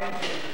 Thank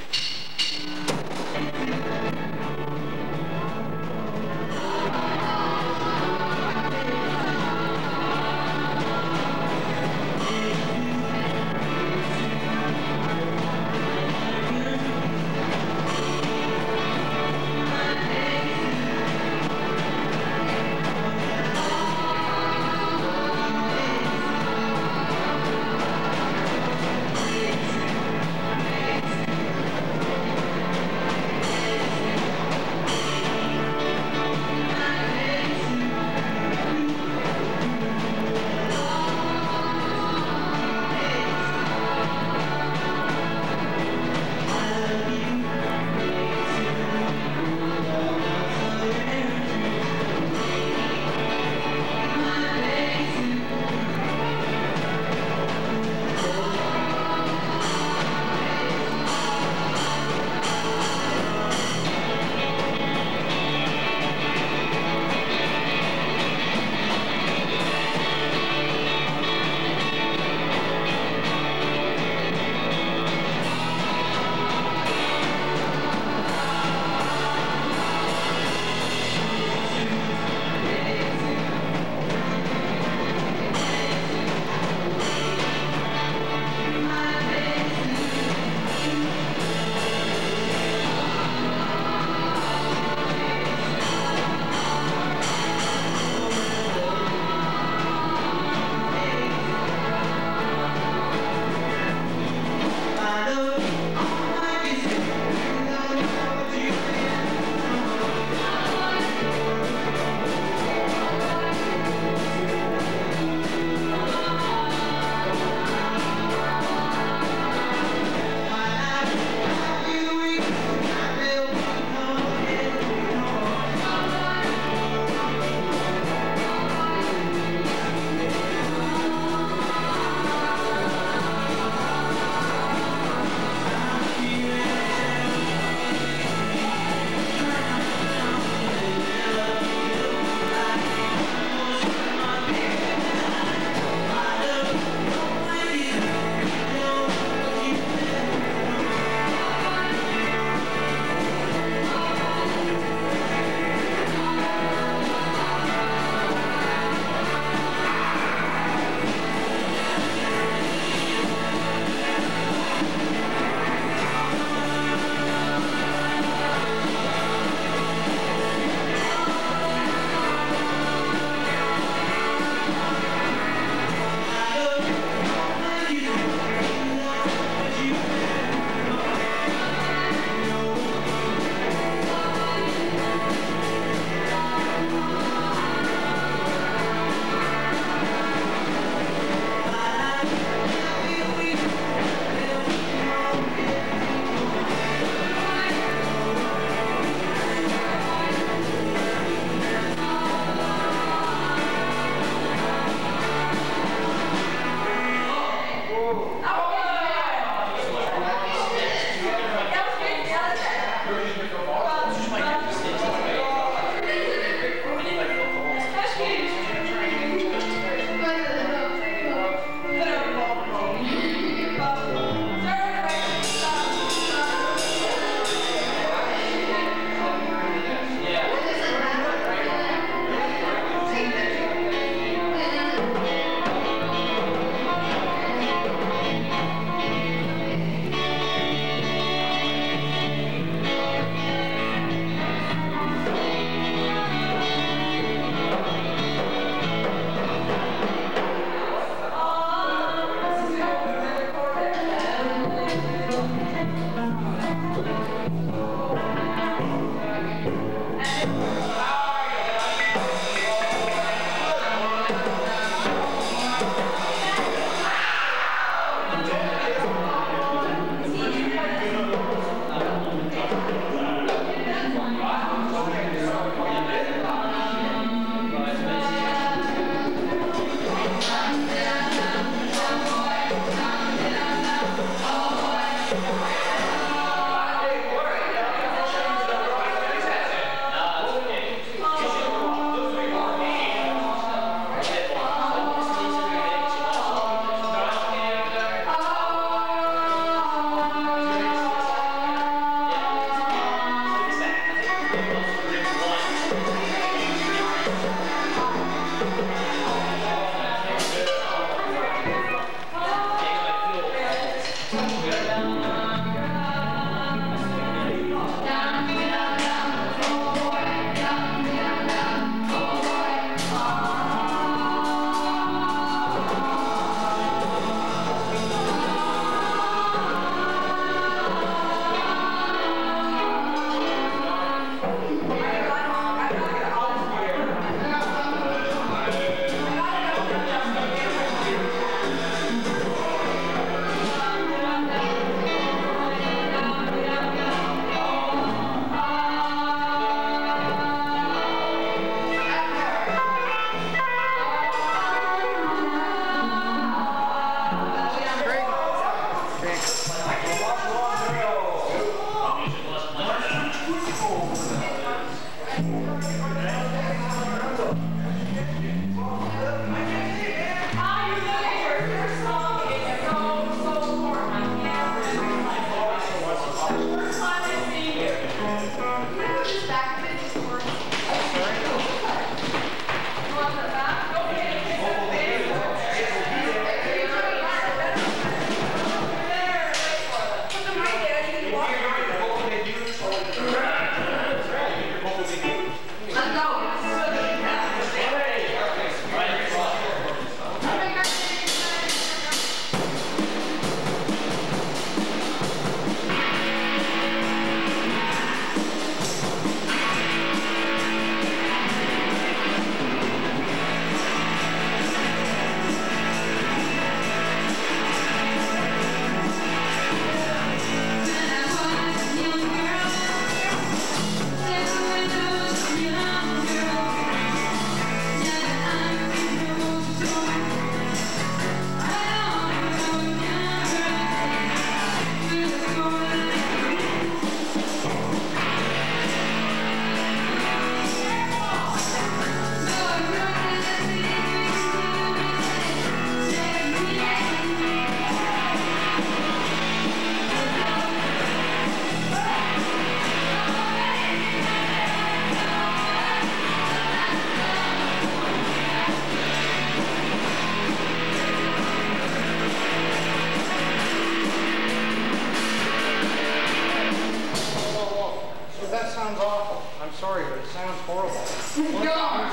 Sorry, but it sounds horrible. There's no down.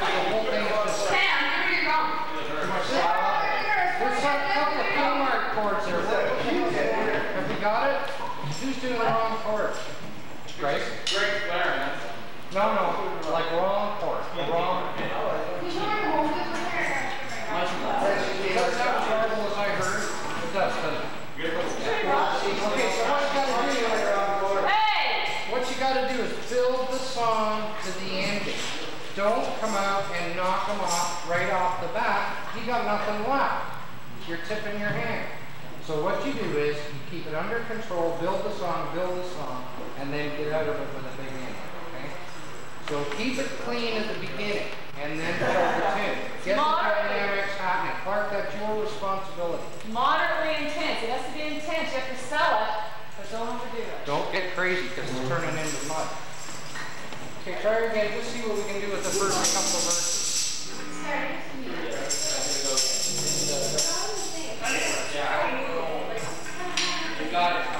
The whole thing is just... Sam, here you go. Too much slide. There's some couple of humor chords here. Have you got it? Who's doing the wrong part? Grace? Grace Clare, No, no. and knock them off right off the bat, you got nothing left. You're tipping your hand. So what you do is you keep it under control, build the song, build the song, and then get out of it with a big end. Okay? So keep it clean at the beginning, and then build the tune. Get Moderately. the dynamics happening. Clark, that's your responsibility. Moderately intense. It has to be intense. You have to sell it, but don't overdo it. Don't get crazy because it's turning into mud. Okay, try again. Just see what we can do with the first couple of verses. Got it.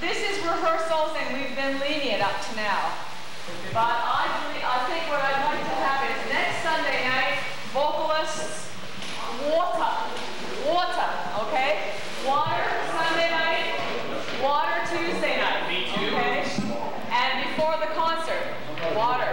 this is rehearsals and we've been lenient up to now. But I, I think what I'd like to have is next Sunday night, vocalists, water, water, okay? Water Sunday night, water Tuesday night, okay? And before the concert, water.